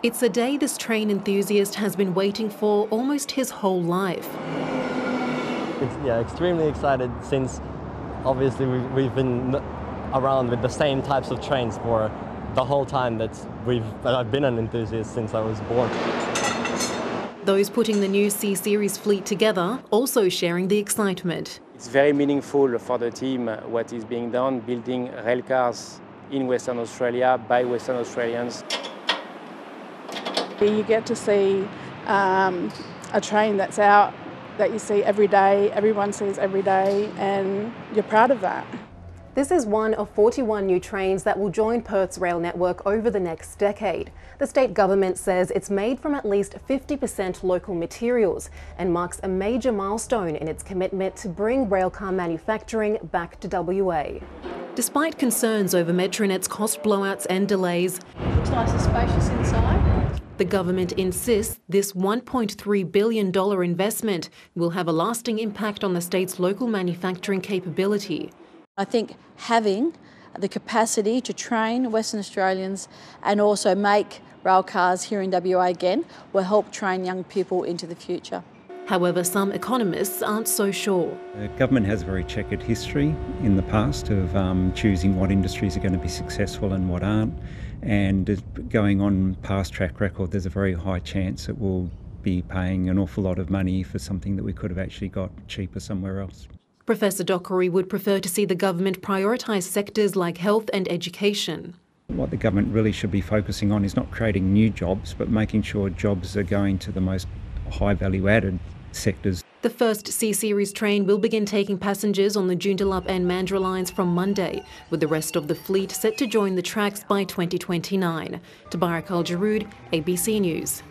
It's a day this train enthusiast has been waiting for almost his whole life. It's, yeah, extremely excited since obviously we've, we've been around with the same types of trains for the whole time that we've that I've been an enthusiast since I was born. Those putting the new C Series fleet together also sharing the excitement. It's very meaningful for the team uh, what is being done, building rail cars in Western Australia by Western Australians. You get to see um, a train that's out that you see every day, everyone sees every day, and you're proud of that. This is one of 41 new trains that will join Perth's rail network over the next decade. The state government says it's made from at least 50% local materials and marks a major milestone in its commitment to bring railcar manufacturing back to WA. Despite concerns over Metronet's cost blowouts and delays, looks nice and spacious inside. The government insists this $1.3 billion investment will have a lasting impact on the state's local manufacturing capability. I think having the capacity to train Western Australians and also make rail cars here in WA again will help train young people into the future. However, some economists aren't so sure. The government has a very checkered history in the past of um, choosing what industries are going to be successful and what aren't. And going on past track record, there's a very high chance it will be paying an awful lot of money for something that we could have actually got cheaper somewhere else. Professor Dockery would prefer to see the government prioritise sectors like health and education. What the government really should be focusing on is not creating new jobs, but making sure jobs are going to the most high value added sectors. The first C Series train will begin taking passengers on the Joondalup and Mandurah lines from Monday, with the rest of the fleet set to join the tracks by 2029. Tabarak Al Jrood, ABC News.